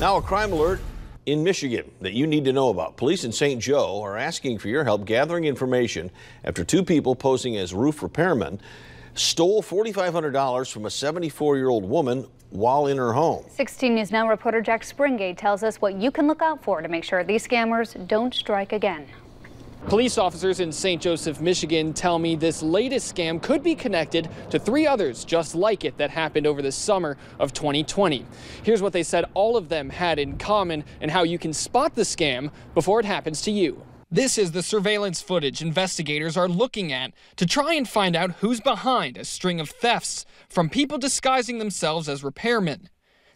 Now, a crime alert in Michigan that you need to know about. Police in St. Joe are asking for your help gathering information after two people posing as roof repairmen stole $4,500 from a 74 year old woman while in her home. 16 News Now reporter Jack Springgate tells us what you can look out for to make sure these scammers don't strike again. Police officers in St. Joseph, Michigan tell me this latest scam could be connected to three others just like it that happened over the summer of 2020. Here's what they said all of them had in common and how you can spot the scam before it happens to you. This is the surveillance footage investigators are looking at to try and find out who's behind a string of thefts from people disguising themselves as repairmen.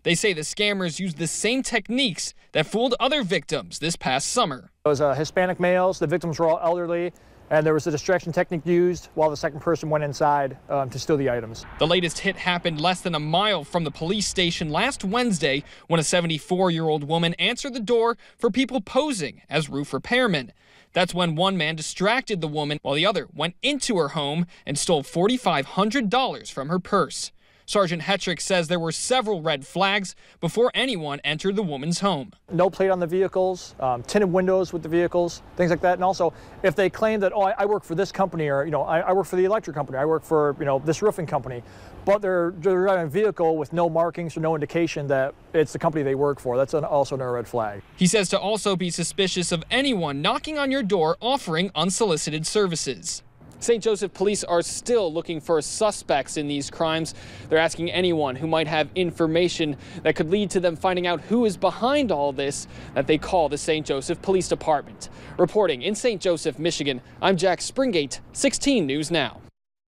They say the scammers used the same techniques that fooled other victims this past summer. It was uh, Hispanic males. The victims were all elderly. And there was a distraction technique used while the second person went inside um, to steal the items. The latest hit happened less than a mile from the police station last Wednesday when a 74 year old woman answered the door for people posing as roof repairmen. That's when one man distracted the woman while the other went into her home and stole $4,500 from her purse. Sergeant Hetrick says there were several red flags before anyone entered the woman's home. No plate on the vehicles, um, tinted windows with the vehicles, things like that. And also, if they claim that, oh, I, I work for this company or, you know, I, I, work for the electric company, I work for, you know, this roofing company, but they're, they're driving a vehicle with no markings or no indication that it's the company they work for, that's an, also another red flag. He says to also be suspicious of anyone knocking on your door offering unsolicited services. St. Joseph police are still looking for suspects in these crimes. They're asking anyone who might have information that could lead to them finding out who is behind all this that they call the St. Joseph Police Department. Reporting in St. Joseph, Michigan, I'm Jack Springgate, 16 News Now.